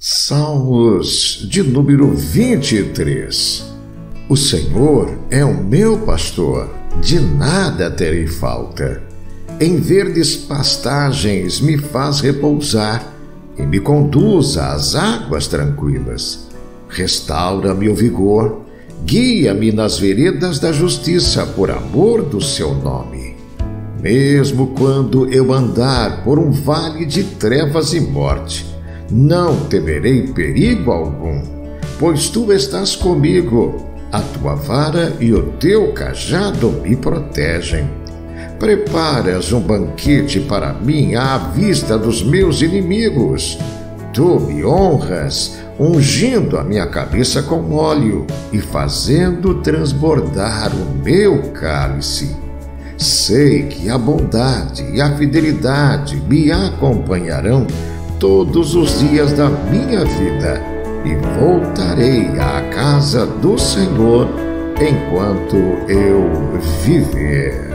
Salmos de número 23 O Senhor é o meu pastor, de nada terei falta. Em verdes pastagens me faz repousar e me conduz às águas tranquilas. Restaura-me o vigor, guia-me nas veredas da justiça por amor do seu nome. Mesmo quando eu andar por um vale de trevas e morte, não temerei perigo algum, pois tu estás comigo, a tua vara e o teu cajado me protegem. Preparas um banquete para mim à vista dos meus inimigos. Tu me honras, ungindo a minha cabeça com óleo e fazendo transbordar o meu cálice. Sei que a bondade e a fidelidade me acompanharão todos os dias da minha vida e voltarei à casa do Senhor enquanto eu viver.